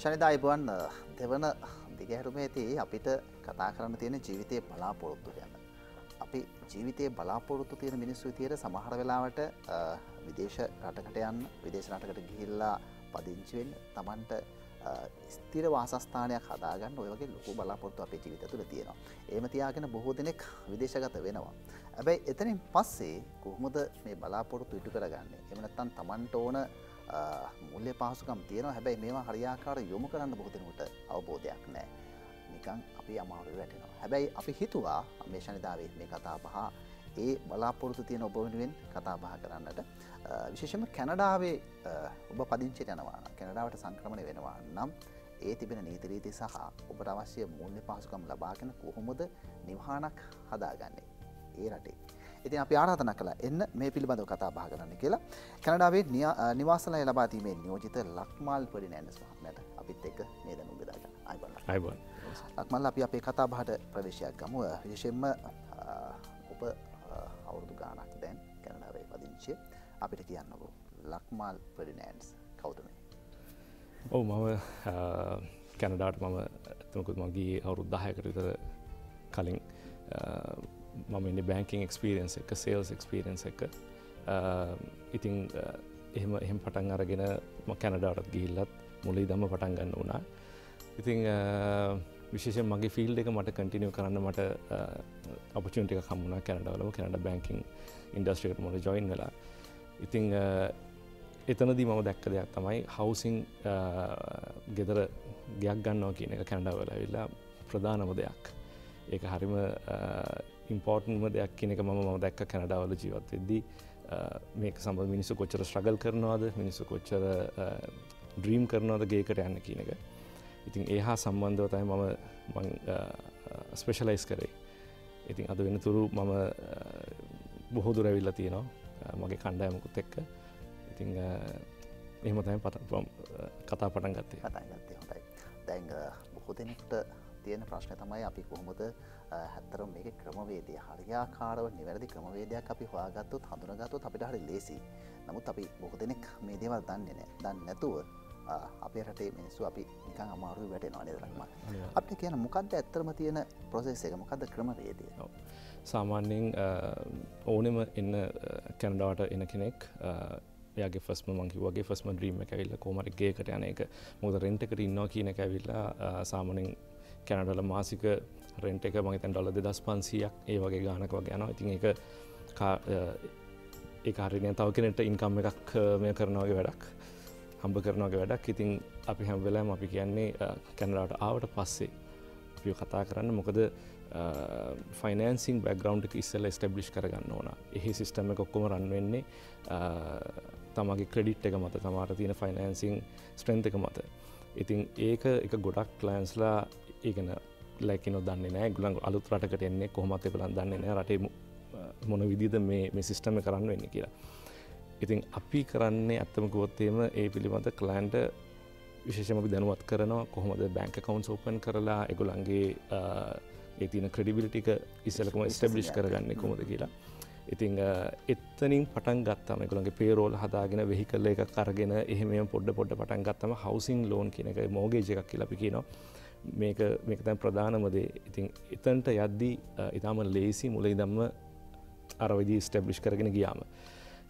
ෂනිදායිබුවන් දෙවන දිගහැරුමේදී අපිට කතා කරන්න තියෙන ජීවිතය බලාපොරොත්තු ගැන්න. අපි ජීවිතය බලාපොරොත්තු තියෙන මිනිස්සු තියට සමහර වෙලාවට විදේශ රටකට යන්න විදේශ රටකට ගිහිල්ලා පදිංචිවෙන් තමන්ට ස්තිර වාසස්ථානයක් හදාගන්න ඔයගේ ලොකු බලාපොරත්තු අපේ ජීවිත තුළ තියෙනවා. ඒම තියාගෙන බොහෝ දෙනෙක් විදේශගත වෙනවා. ඇබැයි එතනින් පස්සේ කොහොමද මේ බලාපොරොත්තු ඉටු කරගන්නේ. එමනත්තන් තමන්ට ඕන මුල්ල පහසුකම් තියෙන හැබැයි මේවා හරියාකාර යොමු කරන්න බොහදනට අවබෝධයක් නෑ. නිකං අපි අමාරු වැටෙනවා. හැබැයි අපි හිතුවා අමේෂණනිදාවේ මේ කතා පහ ඒ බලාපොරොතු තියෙන ඔබ වෙනුවෙන් කතා බහ කරන්නට. විශේෂම කැනඩාවේ ඔබ පදිංචිට යනවාන කැනඩාවට සංක්‍රමණය වෙනවා නම් ඒ තිබෙන නීතිරීති සහ ඔබට අවශ්‍ය මුල්‍ය පහසුකම් ලබාගෙන කොහොමද නිවහනක් හදාගන්නේ? ඒ රටේ. ඉතින් අපි ආරාධන කළ එන්න මේ පිළිබඳව කතා බා කරන්න කියලා. කැනඩාවේ නිවාසලය ලබාතීමේ නියෝජිත ලක්මාල් පඩි නෑනස් මහත්මයට අපිත් එක්ක මේ දැනු බෙදාගන්න අයිබල අයිබන්. ලක්මල් අපි අපේ කතා බහට ප්‍රවේශයක් ගමුව. විශෂෙන්ම ඔබ අවුරුදු ගානක් දැන් කැනඩාවේ පදිංචිය අපිට කියන්නකෝ ලක්මාල් පඩිනෑන්ස් කෞතමේ ඔවු මම කැනඩාට මම ඇතමකුත් මගේ අවුරුද්ධහයකට විතර කලින් මම ඉන්න බැංකින් එක්ස්පිරියන්ස එක සේල්ස් එක්ස්පිරියන්ස එක. ඉතිං එහෙම එහෙම පටන් අරගෙන ම කැනඩාටත් ගිහිල්ලත් මුලයි දම්ම පටන් ගන්න වුණා. ඉතිං විශේෂ මගේ ෆිල් එක මට කටිනිය කරන්න මට අපචුන්ට එක කම්මුණ කැනඩවලම. කැනඩ බැංකින් ඉන්ඩස්ට්‍රිකට මොට ජොයින් වෙලා. ඉතිං එතනදී මම දැක්ක දෙයක් තමයි හවසිං ගෙදර ගයක් ගන්නවා කියන එක කැනඩවල වෙල්ලා ප්‍රධානම දෙයක්. ඒක හරිම ඉම්පෝර්ටන්ම දෙයක් කියනක මම ම දැක්ක කැනඩාවල ජීවත් වෙද්දී. මේක සම්බ මිනිස්සු කොච්චර ස්ට්‍රගල් කරනවාද? මිනිස්සු කොච්චර ඩ්‍රීම් කරනවාද ගේකට යන්න කියන එක. ඉතින් ඒහා සම්බන්ධව තයි මම ස්පේෂලයිස් කරේ. ඉතින් අද වෙන තුරු මම බොහෝ දුරැවිල්ල තියෙනවා. මගේ කණ්ඩායමකුත් එක්ක. ඉතිං එහෙම තයි පට කතා පටන් ගත්තේ. කතා ගත්තේ හොඳයි. දැන් බොහෝ දෙනෙක්ට තියෙන ප්‍රශ්න තමයි අපි කොහොමද හැත්තර මේක ක්‍රමවේදය හරියාකාරව නිවැරදි ක්‍රමවේදයක් අපි හොයාගත්තුත් හඳුනගත්තුත් අපිට හරි ලේසි නමුත් අපි බොහෝ දෙනෙක් මේ දේවල් දන්නේ නෑ. දන්න නැතුව අපේ රටේ මිනිස්සු අපි නිකන් අමාරු වැට නොනදරක්ම අපට කියන මොකක්ද ඇත්තරම තියෙන ප්‍රොසෙස් එක? මොකක්ද ක්‍රමවේදය? සාමාන්‍යයෙන් ඕනෙම එන්න කැනඩාට එන කෙනෙක් යාගේ ෆස්ම මංකි වගේ ෆස්ම ්‍රීම ඇවිල්ල කෝමට ගේකට යන එක. මොද රෙන්ටකට ඉන්නවා කියන ඇවිල්ලා සාමනෙන් කැනඩල මාසික රෙන්ට එක මගතැන් ඩොල දෙදස් පන්සියක් ඒ වගේ ගානක වගේ යනවා. ඉතින් එක ඒ කාරණය තව කෙනෙට ඉන්කම් එකක් මේ කරනවාගේ වැඩක් හම්බ කරනවාගේ වැඩක්. ඉතින් අපි හැම් වෙලාම අපි කියන්නේ කැනඩාට ආවට පස්සේ පිය කතා කරන්න මොකද ෆයිනන්සින් බැග්‍රවන්් එක ඉස්සල ස්ටබ්ලිෂ් කරගන්න ඕන. එහි සිිස්ටම එක ඔක්කොම රන්වෙන්නේ තමගේ ක්‍රඩිට් එක මත තමාට තියෙන ෆයිනන්සිං ස්ට්‍රන්ත එක මත. ඉතින් ඒක එක ගොඩක් ලෑන්ස්ලා ඒගන ලැකින දන්න නෑ ගුලන් අලුත් රටකට එන්නේ කොහොමත් කළන් දන්න නෑ රටේ මොන විදිද මේ සිිස්ටම කරන්න වෙන්න කියලා. ඉතින් අපි කරන්නේ ඇත්තමකුවොත්තේම ඒ පිළිබඳ කලන්ට විශේෂම දැනුවත් කරනවා කොහොමද බැංක කවන්ස් ඕපන් කරලා එගොලන්ගේ ඒතින ක්‍රඩිබිලිටික ඉස්සලකම ස්ටබ්ලිෂ් කරගන්න කොමද කියලා. ඉතිං එත්තනින් පටන් ගත්තම ගොළන්ගේ පේරෝල් හදාගෙන වෙහි කල්ල එක කරගෙන එහෙම පොඩ්ඩ පොඩ්ඩ පටන් ගත්තම හවසිං ලෝන් කියන එක මෝගේජ එකක් කියලපි කියනවා මේක මේක තැන් ප්‍රධානමදේ ඉතින් එතන්ට යද්දී ඉතාම ලේසි මුලයි දම්ම අරවිදි ස්ටබ්ලිෂ් කරගෙන ගියාම.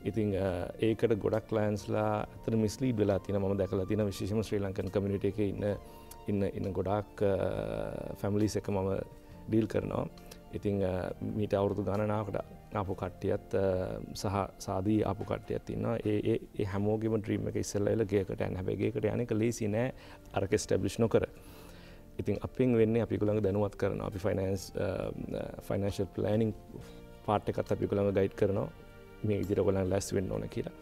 ඉතිං ඒකට ගොඩක් ලෑන්ස්ලා අතර මිස්ලී වෙලා තින ම දැකලා තින විශේෂම ශ්‍රී ලංකන් කමිනිට එක ඉන්න ඉන්න ඉන්න ගොඩක් ෆැමිලිස් එක මම ඩීල් කරනවා. ඉතිං මීට අවුරුදු ගණනාවට අපපු කට්ටියත් සහ සාදී අපපු කට්ටියත් ඉන්න ඒ ඒ හැමෝගේම ද්‍රීම එක ඉස්සල්ල ගේකට ඇන් හැබැගේකට යනක ලේසි නෑ. අරක ස්ටබ්ලිෂ් නොකර. ඉතින් අපින් වෙන්න අපි කුළඟ දැනුවත් කරන අපි ෆයිනන්ස් ෆයිනන්ශල් ප්ලෑනිින් පාට් එකත් අපි කුළඟ ගයිඩ් කරනවා. මේ ඉදිර ගොලන් ලැස් වෙන්න ඕන කියලා.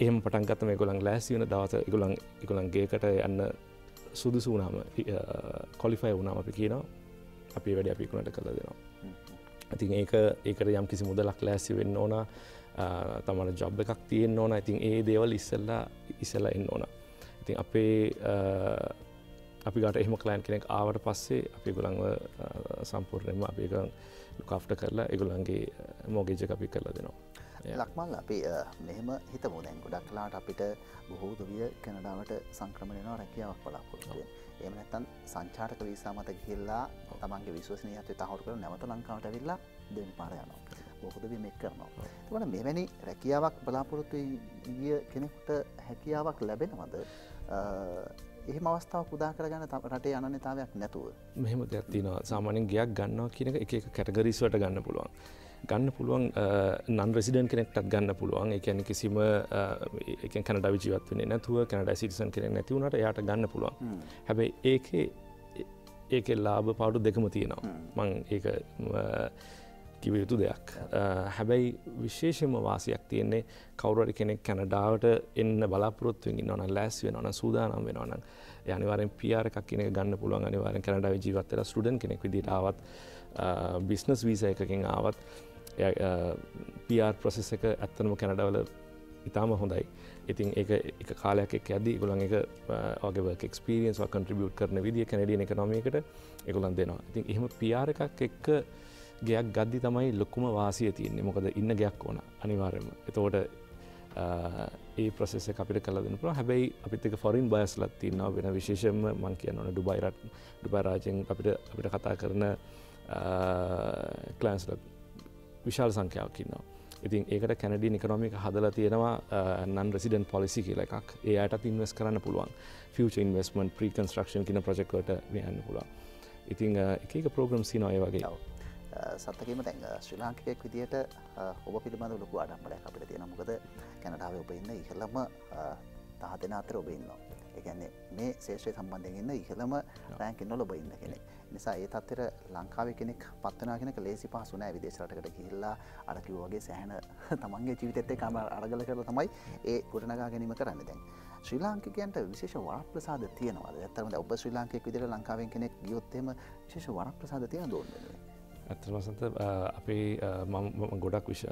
එහෙම පටන්ගත මේ ගොලන් ලෑස් වන දවස ඉගුලන් ඉකුලන්ගේකට යන්න සුදුසු වනාම කොලිෆයි වුනාම අපි කියනවා. අපි වැඩ අපිකුණට කළ දෙනවා. ඉතින් ඒක ඒකට යම් කිසි මුදලක් ලෑසි වෙන්න ඕන uh, තමට ජොබ් එකක් තියෙන් ඕන. ඉතින් ඒ දේවල් ඉස්සල්ලා ඉසල්ලා එන්න ඕන. ඉතින් අපේ uh, අපි ගට එහම කලෑන් කෙනෙක් ආවට පස්සේ අපි ගොළන්ව සම්පූර්ණයම අපික ලුකාෆ්ට කරලා එගුලන්ගේ මෝගේජ අපි කරලා දෙනවා. ලක්මල් අපි මෙහෙම හිත මුදැන් ගොඩක් කලාට අපිට බොහෝ දුවිය කැනඩාවට සංක්‍රමණයනවා රැකියාවක් පලාපොරොත්තුවෙන් එම නැත්තන් සංචාටක වීසා මත ගිල්ලා තමන්ගේ විශවසනය ඇති තහවරු කර නැවත ලංකාවට විල්ලා දෙන් පාරයනවා බොහොදවී මෙක් කරනවා. තවන මෙවැනි රැකියාවක් බලාපොරොත්තු ගිය කෙනෙකුට හැකියාවක් ලැබෙනවද එහි අවස්ථාව පුදා කරගන්න රටේ අනනතාවයක් නැතුව. මෙහෙම දෙයක්තිනවා සාමානෙන් ගයක් ගන්නවා කියන එක කැටගරිස්වට ගන්න පුළුවන්. ගන්න පුළුවන් නන් රෙසිඩන් කෙනෙක්ටත් ගන්න පුළුවන්. එකන කිසිම කනඩ විජීවත් වන්නේ නැතුව කැනඩ සිටිසන් කෙනෙ නැතිවුණට යායට ගන්න පුළුවන්. හැබැයි ඒකේ ඒක ලාභ පාඩු දෙකම තියෙනවා. මං ඒ කිව යුතු දෙයක්. හැබැයි විශේෂම වාසියක් තියෙන්නේ කවුරට කෙනෙක් කැනඩාවට එන්න බලාපොරොත්තුවෙන් නොන ලැස් වෙනවන සූදානම් වෙනවන යනිවාරෙන් පියාර එකක් කෙනෙ ගන්න පුළුවන්. අනිවාරෙන් කැනඩාව ජීවත්තර ස්ටඩන් කෙනෙක් විදිටාවත් බිස්නස් වීස එකකින් ආවත් පියාර් ප්‍රොසෙස් එක ඇත්තනම කැනඩවල ඉතාම හොඳයි. ඉතින් ඒ එක කාලයක් එක් ඇද ගොලන් එක ඔගේ එක්ස්පිරියන්ස් කන්ට්‍රිබියුට් කරන විදිිය කැනඩියන එකනොමියකට එකගොලන් දෙනවා. ඉතින් එහෙම පියාර එකක් එක්ක ගයක් ගද්දි තමයි ලොක්කුම වාසිය තියන්නේ. මොකද ඉන්න ගයක් ඕන අනිවාර්යම එතෝට ඒ ප්‍රසෙස අපිට කල දෙන පුළ හැබැයි අපිතක ෆොරින් බයස්ලත් තින්නාව වෙන විශේෂම මං කියන්නවන ඩුබයිරත් ඩුබයිරාජයෙන් අපිට අපිට කතා කරන කලන්ස්ල විශාල සංඛ්‍යාවක් ඉන්නවා. ඉතින් ඒකට කැනඩි නිකනොමික හදල තියෙනවා නන් රෙසිඩන් පොලිසි කියල එකක්. ඒ අයට ඉන්වස් කරන්න පුළුවන්. ෆච ඉන්වස්මන් ප්‍රීකන්ස්ට්‍රක්ෂන් කියන ප්‍රජෙක්වට යන්න පුළුවන්. ඉතින් එක ප්‍රෝග්‍රම් සිනොය වගේ. සත්තකීම දැන් ශ්‍රී ලාංකිකෙක් විදිට ඔබ පිළිබඳ ලොකු අඩම්බලයක් අපිට තියෙන මොකද කැනඩාව ඔබ ඉන්න ඉහළම තහ දෙෙන අතර ඔබ ඉන්නවා. එකන්නේ මේ ශේෂ්‍රය සම්බන්ධයෙන් ඉන්න ඉහළම රෑන්කින්න ලොබ ඉන්න කෙනෙක්. නිසා ඒ තත්තර ලංකාව කෙනෙක් පත්වනා කෙනෙක ලේසි පහසුනෑ විදේශරටකට ගිහිල්ලා අරකිවගේ සෑහන තමන්ගේ ජීවිතත්තේ කම අරගල කර තමයි ඒ ගොඩනගා ගැනීම කරන්න දැන්. ශ්‍රී ලාංකිකයන්ට විශේෂ වරක් ප්‍රසාද තියෙනවාද ඇතරම ඔබ ශ්‍රී ලාංකෙක් විදිර ලංකාවෙන් කෙනෙක් ගියොත්තෙම විශේෂ වරක් ප්‍රසාද තියෙන දෝන්න්නේ ඇතරවසන්ත අපේ ගොඩක් විශ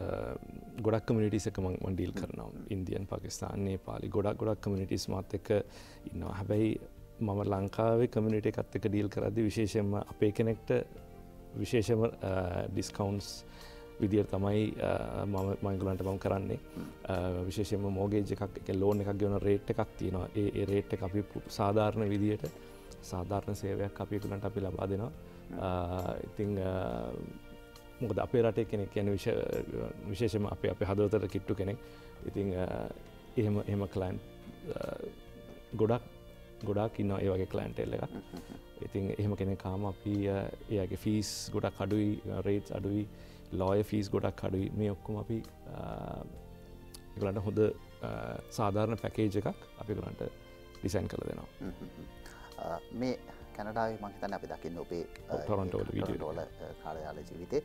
ගොඩක් කමිනිටිසක මං ඩීල් කරනවා. ඉන්දියන් පකිස්ාන්නේ පාලි ගොඩක් ගොඩක් කමිනිටිස් මාත් එක ඉන්නවා. හැබැයි මම ලංකාවේ කමිනිට එකත් එක ඩීල් කරදදි විශේෂයෙන්ම අපේ කෙනෙක්ට විශේෂම ඩිස්කවන්ස් විදිර තමයි මම මංගලන්ට මම කරන්නේ. විශේෂම මෝගේජ එකක් එක ලෝන එකක් ගෙවන රේට් එකක් තියෙනවා. ඒ රේට් එක අපි සාධාරණ විදියට සාධාරණ සේවයක් අපිකුලන්ට අපි ලබා දෙනවා. ඉතිං මොකද අපේ රටේ කෙනෙක් කියන විශේෂම අපේ අප හදවතර කිට්ටු කෙනෙක්. ඉතිං එහෙම එහෙම කලයින් ගොඩක් ගොඩක් ඉන්න ඒ වගේ කලන්ටෙල්ල එක ඉතින් එහෙම කෙනෙ කාම අපි ඒගේ ෆීස් ගොඩක් අඩුයි රේට් අඩුයි ලෝය ෆීස් ගොඩක් අඩුයි. මේ ඔක්කොම අපි එකලට හොඳ සාධාරණ පැකේජ එකක් අපි කරන්ට ඩිසයින් කළ දෙනවා. මේ කැනඩාව මහිතන අපි දකින්න ඔබේ ටොරන්ටෝල කාලයාල ජීවිතේ.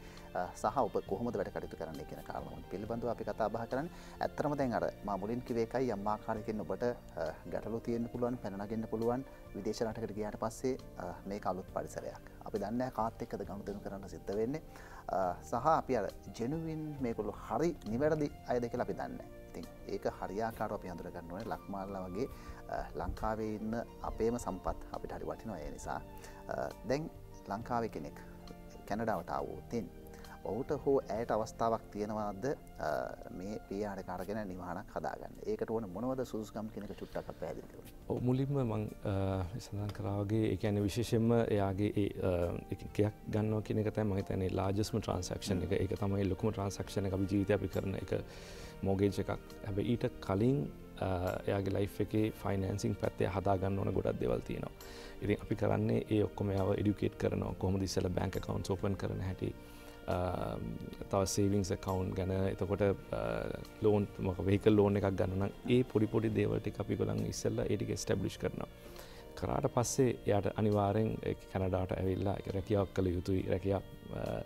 සහ ඔබ කොහොමද වැඩ කටතු කරන්න කියෙන කාරණුවන් පිළිබඳව අපි කතා බහ කරන්න. ඇත්තරම දැන් අර මුලින් කිවේකයි අම්මාකාරයකින් ඔබට ගැටලු තියෙන පුළුවන් පැනගන්න පුළුවන් විදේශනටකට ගයාට පස්සේ මේ කලුත් පරිසරයක්. අපි දන්න කාත් එක්කද ගණු දෙනු කරන්න සිද්ධ වෙන්නේ සහ අපි අර ජෙනුවින් මේකොළු හරි නිවැරදි අය දෙක අපි දන්න ඉතින් ඒක හරියාකාර අපි හඳුරගන්නුවන ලක්මාල්ල වගේ ලංකාවේ ඉන්න අපේම සම්පත් අපිට හරි වටිනවා. ඒ නිසා දැන් ලංකාව කෙනෙක් කැනඩාවට අවූතින් ඔහුට හෝ ඇයට අවස්ථාවක් තියෙනවාද? මේ පියාට කාරගෙන නිවානක් හදාගන්න. ඒකට ඕන මොනවද සුස්ගම් කෙනෙක චුට්ටක් පැදිලිව මුලින්ම මං සඳන් කරාවගේ එකන විශේෂෙන්ම එයාගේ එකයක් ගන්න කෙනෙක තැ මහිතන ලාජස්ම ට්‍රන්සක්ෂණ එක. එක තමයි ලොකුම ට්‍රන්සක්ෂණ අපි ජීවිත අපි කරන එක. මෝගේජ් එකක්. හැබ ඊට කලින් එයාගේ ලයි් එකේ ෆයිනන්සිං පැත්තේ හදාගන්න ඕන ගොඩක් දෙවල් තියෙනවා. ඉතින් අපි කරන්නේ ඒ ඔක්කොම යාව එඩිකේට් කරන කොහොම දිස්සල බැංක කවන්් ඕපන් කරන හැටි. Um, තව සේවිංස් කවුන්් ගැන. එතකොට ලෝන් මක වෙහික ලෝන එකක් ගන්න ඒ පොඩිපොඩි දේවලට අපි ගොලන් ඉස්සල්ල ඒටික ස්ටබ්ලිෂ් කරනවා. කරාට පස්සේ එයට අනිවාරෙන් කැනඩාට ඇවිල්ලා එක රැකියාවක් කළ යුතුයි. රැකියක් uh,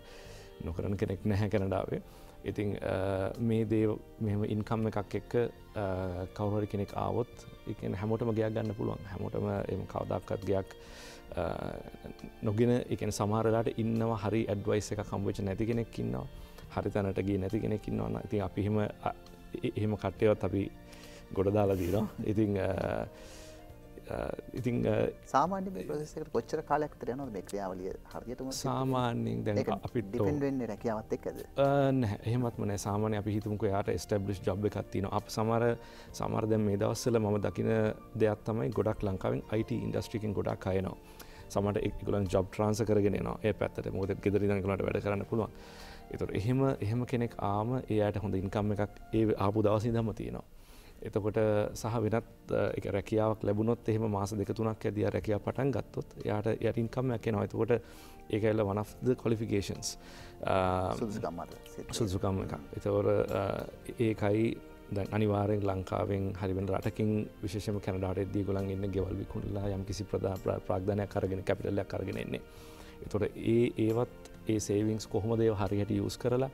නොකරන කෙනෙක් නැහැ කැනඩාවේ. ඉතිං මේ දේ මෙම ඉන්කම් එකක් එක්ක කවුරරි කෙනෙක් ආවොත් එක හැමෝටම ගයක් ගන්න පුළුවන්. හැමෝටම එම කවදක්කත් ගයක් නොගෙන එකන සමහරලාට ඉන්නවා හරි ඇඩ්වයිස් එක කම්බච නැති කෙනෙක් ඉන්නවා. හරි තැනට ගිය නැති කෙනෙක් ඉන්නවන්න ඉතින් අපිහෙම එහෙම කට්ටයවත් අපි ගොඩ දාලා දීනවා. ඉතිං ඉතිං සාමාන්‍ය ප්‍රසෙකට කොච්චර කාලයක් තර යනොද මේ ක්‍රියාවලිය හරියටම සාමාන්‍යයෙන් දැන් අපිට ඩිපෙන්ඩෙන්න්නේ රැකියාවත් එක්කද? එහෙමත්ම සාමානය අපි හිතුමක යාට ස්ටබ්ලිස් ජබ් එකත්තින අප සමර සමර දැම් මේ දවස්සල ම දකින දෙයක් තමයි ගොඩක් ලංකාවෙන් අයිට ඉන්ඩස්ට්‍රිකින් ගොඩක් අයනවා සමට එක්ගලන් ජබ් ට්‍රන්ස කරගෙන ඒ පැත්තට. මොද ගෙදර දඟලට වැඩ කරන්න පුළුවන්. එතුර එහෙම එහෙම කෙනෙක් ආම ඒයට හොඳ ඉන්කම් එකක් ඒ ආපු දවසි දම තියෙනවා එතකොට සහ වෙනත් රැකියාවක් ලැබුණොත් එහෙම මාස දෙක තුනක් ඇදිය රැකියා පටන් ගත්තොත් යාට යටින්කම් ඇකෙන එතකොට ඒකඇල්ල වනෆ්ද කොලිෆිකේන්ස් සුදුසුකම් එක එතවර ඒකයි දැන් අනිවාරෙන් ලංකාවෙන් හරිවෙන් රටකින් විශේෂම කැනඩාට දී ගොලන් ඉන්න ගෙවල් විකුණලා යම් කිසි ප්‍රධා ප්‍රාග්ධනයක් කරගෙන කැපිටල්ලයක් කරගෙනෙන්නේ එතොට ඒ ඒවත් ඒ සේවිංස් කොහොමදේ හරියට යස් කරලා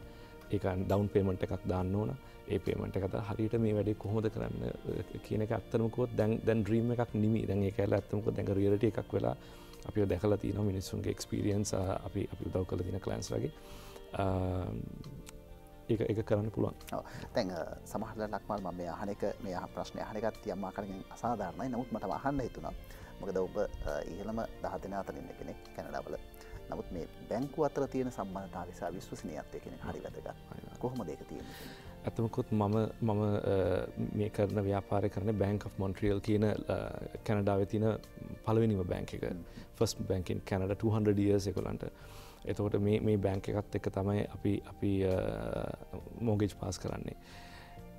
ඒක ඩවන් පේමට එකක් දාන්න ඕන. ඒ පේමට එකත හරිට මේ වැඩේ කොහොද කරන්න කියන එක අත්තරමකොත් දැන් දැන් ්‍රීම එකක් නිමි දැන් ඒ කැල ඇත්තමක දැඟ රියට එකක් වෙලා අපි දැකල තින මිනිස්සුන්ගේ එක්ස්පිරියන්ස් අපි අපි උදව් කල තින කලන්ස් වගේ. ඒක එක කරන්න පුළුවන්. තැන් සමහල ලක්මල් ම මේ අහනක මේ ප්‍රශ්නය හනකත් යම්මා කරගින් අසාධාරණයි. නමුත් මට අහන්න හිතුනම් මොකද ඔබ ඉහළම දහතන අතරන්න කෙනෙක් කැනඩාවල නමුත් මේ බැංකු අතර තියෙන සම්බන්ධතා විසා විශ්වසනයත්ය කෙන හරි වැදගත්. කොහොම දෙක තියෙන ඇතමකුත් මම මම මේ කරන ව්‍යාපාර කරන බැංක් of මොන්ට්‍රියල් කියන කැනඩාව තින පලවෙනිම බැංක එක. ෆස් බැංකින් කැනඩ 200 ියර්ස් එකොලන්ට එතකොට මේ බැංක එකත් එක තමයි අපි අපි මෝගේජ් පාස් කරන්නේ.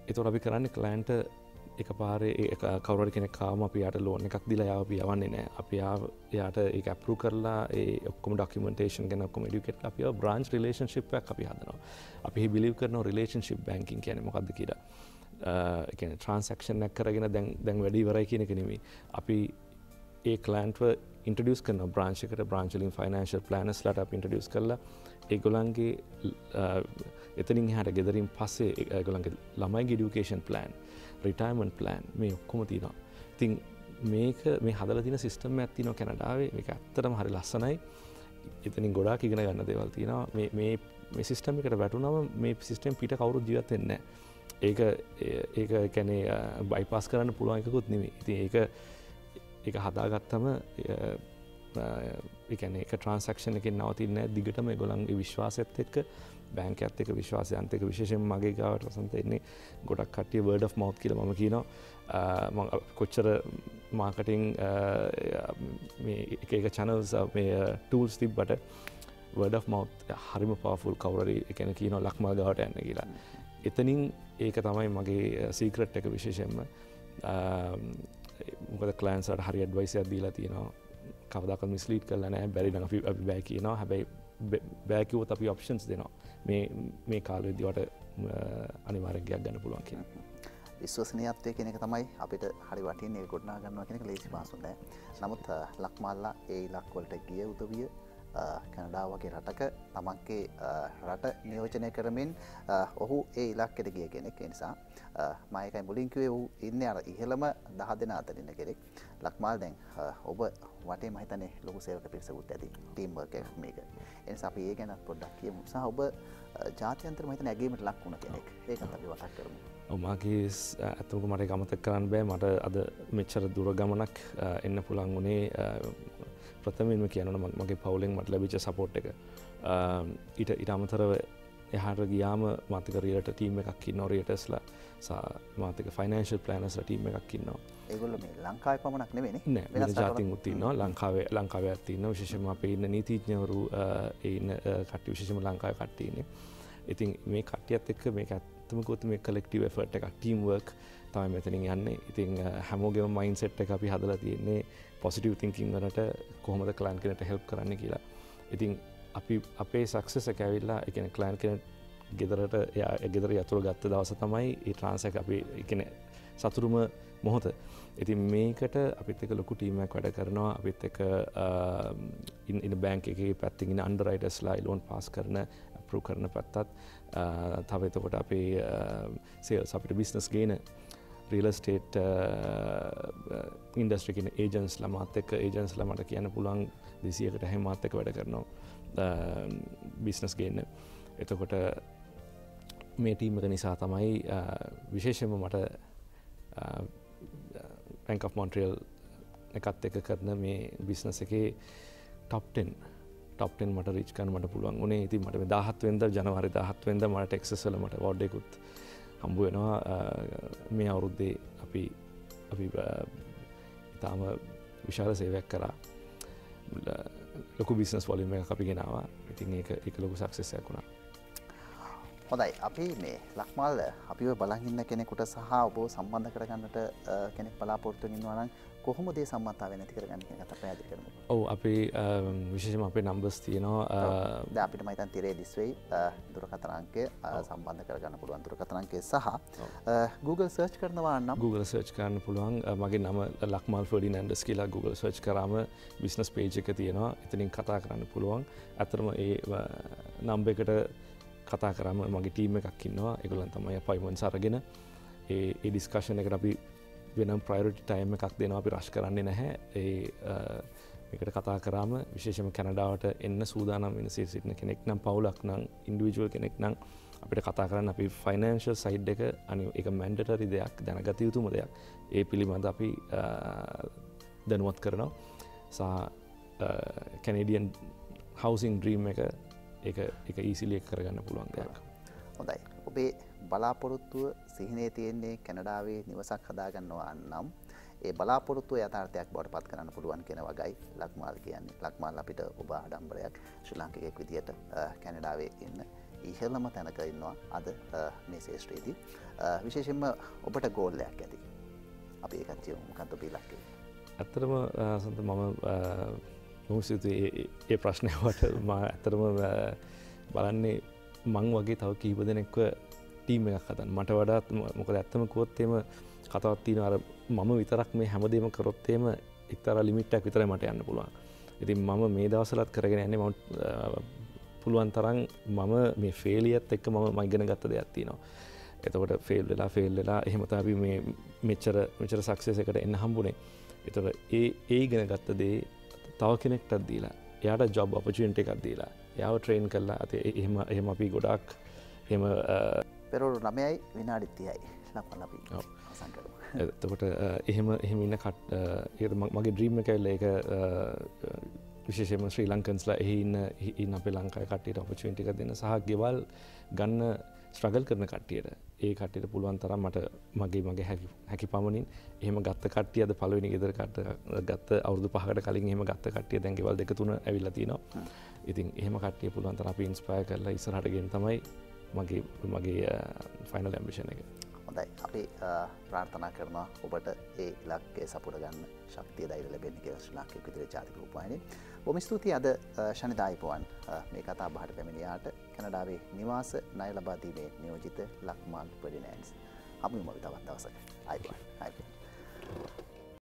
එතොට අපි කරන්න කලෑන්ට එක පාරේ කවර කෙන කාම අපි යට ලෝන එකක් දිල යාව යවන්නේ නෑ. අපි යාට ඒ ඇපරු කරලා ඒ ඔක්කම ඩක්මටේෂන් ගැන කොම ඩිකෙට අප බ්‍රන්ච් රිලේශන්ශිප් අපි හදනවා. අපි බිලිව කරන රිලේශන්ශිප් බැංකින් කියන මොකක්ද කියලා. එකන ට්‍රන්සක්ෂන් නැක් කරගෙන දැන් දැන් වැඩි වරයි කියන කෙනෙමි අපි ඒ කලන්ටව ඉන්ටඩියස් කරන බ්‍රංශකට බ්‍රංචලින් ෆයිනන්ශල් ප්ලනස් ලට අප ඉන්ටඩියස් කරලා ඒගොලන්ගේ එතනින් හට ගෙදරින් පස්සේ ඒගොලන්ගේ ළමයි ගෙඩියුකේෂන් ප්ලන් රිටයිමන් ප්ලෑන් මේ ඔක්කොම තිනවා තිං මේක මේ හදල තින සිිස්ටම ඇත්ති නො කැනඩාවේ. මේ ඇත්තරම හරි ලස්සනයි. එතනින් ගොඩා ඉගෙන ගන්න දේවල් තියෙනවා. මේ සිිස්ටමිකට වැටුනම මේ සිිස්ටම් පිට කවුරු ජීවතෙන්න ඒක ඒක කැනේ බයිපස් කරන්න පුළුවන් එකකුත් නෙමේ ඉති ඒක එක හදාගත්තම එකන එක ට්‍රන්සක්ෂණ එක නවතින්න දිගටම ගොලන්ගේ විශ්වාසත් එක්ක බැංක ඇත්තක විශ්වාසයන්තක විශේෂෙන් මගේ ගාවට වසන්තෙන්නේ ගොඩක් කටිය වර්ඩ of මෞත් කියල ම කියනවා. කොච්චර මාකටිං එක එක චනල්ස් මේ ටූල්ස් තිබ්බට වර්ඩ of මෞත් හරිම පවෆුල් කවරරි එකන කියන ලක්මල් ගවට යන්න කියලා. එතනින් ඒක තමයි මගේ සීක්‍රට් එක විශේෂෙන්ම මොකද කලන්සට හරි අඩ්වයිසයක් දීලා තියෙනවා. කවදක් මිස්ලීට් කරලනෑ බැරි අපි බෑ කියනවා. හැබැයි බෑකිවොත් අපි ඔප්ෂන්ස් දෙනවා. මේ කාලවෙදිවට අනිවාරගයක් ගන්න පුළුවන් කියෙන. විශ්වසනයත්වය කෙනෙක තමයි අපිට හරි වටින්නේ ගොඩ්නා ගන්නවා කෙනෙක ලේසි පාසුනෑ නමුත් ලක්මල්ලා ඒ ලක්වලට ගිය උදවිය කැනඩා වගේ රටක තමන්ගේ රට නියෝජනය කරමින් ඔහු ඒ ඉලක්කෙට ගිය කෙනෙක්. නිසා මයකයි මුලින්කිවේ වූ ඉන්න අර ඉහළම දහ දෙෙන අතරන්න කෙනෙක්. ලක්මාල් දැන් ඔබ වටේ මහිතන ලොකු සේවක පිරිසකුත් ඇති ටීම්වර්ක මේක. එනිසා අපි ඒ ගැනත් පොඩ්ඩක් කියමු. සහ ඔබ ජාතියන්තර මහිත නැගීමට ලක් වුණ කෙනෙක්. ඒකත් අපි වටක් කරමු. ඔමාගේ ඇතුක මට ගමතක් කරන්න බෑ. මට අද මෙච්චර දුර ගමනක් එන්න පුළන් වනේ ප්‍රථමෙන්ම කියනන මගේ පවුලෙන් මට ලැබිච සපෝට් එක ඊට ඉට අමතරව එහට ගියාම මතක රියට ටීම එකක්කි නොරියටස්ලා මාතක ෆයිනන්ශල් ප්ලනස් ටීම එකක්කින්නවා ඒගොල්ල මේ ලංකායි පමණක් නෙවෙන නෑ. ජාතින් උත්තින්නවා ලංකාවේ ලංකාව ඇත්තින්න විශේෂම අප ඉන්න නීතිීඥවරු එන්න කට්ටි විශේෂම ලංකාව කට්ටීනේ ඉතින් මේ කටියත් එක්ක මේ ඇත්තමකොත් මේ කලෙක්ටව ෆට එකක් ටීම්වර්ක් තමයි මෙතනින් යන්න. ඉතින් හැමෝගෙම මයින් සෙට් එක අපි හදලා තියෙන්නේ පොසිටව තිංකින් වනට කොහොමද කලන් කෙනට හෙල්ප් කරන්න කියලා. ඉතින් අපි අපේ සක්සස කැවිල්ලා එකන කලෑන් කෙන ගෙදරට ගෙදර යතුර ගත්ත දවස තමයි ඒ ට්‍රන්සක අපි එකන සතුරුම මොහොත. ඉතින් මේකට අපිත් එක ලොකු ටීමක් වැඩ කරනවා. අපිත් එක ඉන්න බෑන්ක එක පැත්තිගෙන අන්ඩරයිටස්ලා ලෝන් පාස් කරන අපරු කරන පැත්තත් තව එතකොට අපේ සේල්ස් අපිට බිස්නස් ගේන රියල ස්ටේට් ඉන්ඩස්ට්‍රිකින ඒජන්ස් ලමත් එක් ඒජන්ස් ලමට කියන්න පුළන් දෙසියකට හැමත් එක වැඩ කරනවා. Uh, බිස්නස් ගන්න එතකොට මේ ටීමක නිසා තමයි uh, විශේෂම මට uh, පැංක් of මොන්ට්‍රියල් එකත් එක කරන මේ බිස්නස එකේ ටොප්ටෙන් ටොප්ටෙන් මට රිච්කන් මට පුළුවන් උනේ. ඉති මට දහත්වෙන්ද ජනවරි දහත්වෙන්ද මට ටෙක්සසල මට වඩ්ඩෙකුත් හම්බ වෙනවා මේ අවුරුද්දේ අපි අපි ඉතාම විශාල සේවයක් කරා. ලොකු බිස්නස් වලිම අපි ගෙනවා. ඉතින් ඒ එක ලොකු සක්සෙසයක් වුණා. හොඳයි. අපි මේ ලක්මල් අපිව බලහින්න කෙනෙකුට සහ ඔබෝ සම්බන්ධ කරගන්නට කෙනෙක් බලාපොරත්තු ඉන්නවනම් කොහොම දේ සම්මතාව නැති කරගන්න කත පැදි කරම ඔව අපි විශේෂම අපේ නම්බස් තියනවා ද අපිට මයිතන් තිරේ දිස්වෙයි දුරකතරංකය සම්බන්ධ කරගන්න පුළුවන් දුරකතරංකය සහ Google සර්ච් කරනවා නම් Google සර්ච් කරන්න පුළුවන්. මගේ නම ලක්මල් ෆඩි නැන්ඩස් කියලා Google සර්ච් කරම බිස්නස් පේජ් එක තියෙනවා. එතනින් කතා කරන්න පුළුවන්. ඇතරම ඒ නම්බ එකට කතා කරම මගේ ටීම එකක් ඉන්නවා. එකුලන් තමයි පයිමන් සරගෙන ඒ ඩිස්කශන එකට අපි වෙනම් ප්‍රයිරටි ටයිම එකක් දෙනවා. අපි රශ් කරන්නේ නැහැ. ඒ එකට කතා කරාම විශේෂම කැනඩාවට එන්න සූදානම් වෙනසේ සිටින කෙනෙක් නම් පවුලක් නම් ඉන්ඩිවිජුවල් කෙනෙක් නම් අපිට කතා කරන්න අපි ෆයිනන්ශල් සයිඩ් එක අනි එක මැන්ඩටරි දෙයක් දැනගත යුතුම දෙයක්. ඒ පිළිබඳ අපි දැනුවත් කරනවා. සහ කැනඩියන් හවසින් ඩ්‍රීම් එක එක ඊසිලියක් කරගන්න පුළුවන් දෙයක්. හොඳයි. ඔබේ බලාපොරොත්තුව සිහිනේ තියෙන්නේ කැනඩාවේ නිවසක් හදාගන්නවා නම් ඒ බලාපොරොත්තුව යථාර්ථයක් බවට පත් කරන්න පුළුවන් කෙන වගයි ලක්මාල් කියන්නේ. ලක්මාල් අපිට ඔබ ආඩම්බරයක් ශ්‍රී ලංකයෙක් විදිහට කැනඩාවේ ඉන්න ඉහළම තැනක ඉන්නවා. අද මේ ශේෂත්‍රයේදී. විශේෂෙන්ම ඔබට ගෝල්ලයක් ඇති. අපි ඒකත්ය මොකන්ත පිලක්කේ ඇත්තරම සඳ මම නොසිතු ඒ ප්‍රශ්නයවට ම ඇතරම බලන්නේ මං වගේ තව කීප දෙනෙක්ව ටීම එකක් හතන් මට වඩාත් මොකද ඇත්තම කොත්තේම කතවත්තින අර මම විතරක් මේ හැමදේම කරොත්තේම එක්තර ලිමිට්ටක් විතර මට යන්න පුළුවන්. ඉතින් මම මේ දවසලත් කරගෙන යන්නේ ම පුළුවන් තරන් මම මේ ෆේලියත් එක්ක මම මයිගෙන ගත්ත දෙයක් තිනවා එතකොට ෆෙල් වෙලා ෆෙල් වෙලා එහෙමත අපි මේ මෙච්චර මෙචර සක්සයසකට එන්න හම්බුණේ එතොට ඒ ඒ ගෙන ගත්ත දේ තව කෙනෙක්ටත් දීලා එයාට ජොබ් අපචුන්ට එකක් දීලා යාව ට්‍රේන් කරලා අත එහෙම එහෙම අපි ගොඩක් එම පෙරවරු නමයයි ලක්ම ලබි අවසංකරු එතකොට එහෙම එහෙම ඉන්න කට ඒ මගේ ඩ්‍රීම කැල්ල එක විශේෂම ශ්‍රී ලංකන්ස්ලා එහින්න ඉන්න අපේ ලංකායි කට්ටියට අපචුන්ටික දෙන්න සහ ගෙවල් ගන්න ස්ට්‍රගල් කරන කට්ටියට ඒ කට්ටියට පුළුවන් තරම් මට මගේ මගේ හැකි පමණින් එහම ගත්ත කටිය අද පලවෙනි ගෙදරකට ගත්ත අවුදු පහට කලින් එහම ගත්ත කටිය දැන්ගෙවල් දෙක තුන ඇවිල්ලතිනවා ඉතින් එහෙම කටිය පුළුවන් තර අපි ඉන්ස්පය කරලා ඉසරහටගෙන් තමයි මගේ මගේ ෆයිනල් ඇම්බිෂණ එක. හොඳයි. අපි ප්‍රාර්ථනා කරනවා ඔබට ඒ ලක්කේ සපුට ගන්න ශක්තිය දෛර ලැබෙන කිය ශ්ලාක්ක විදිර ජාතික උපායන බොම ස්තුති අද ශනිදායිපුවන් මේ කතා බහට පැමිණියාට කැනඩාවේ නිවාස නය ලබාදීමේ නියෝජිත ලක්මාල් පඩිනෑන්ස් අපි මොවිතවත් දවසක. අයිපන් අයිපන්.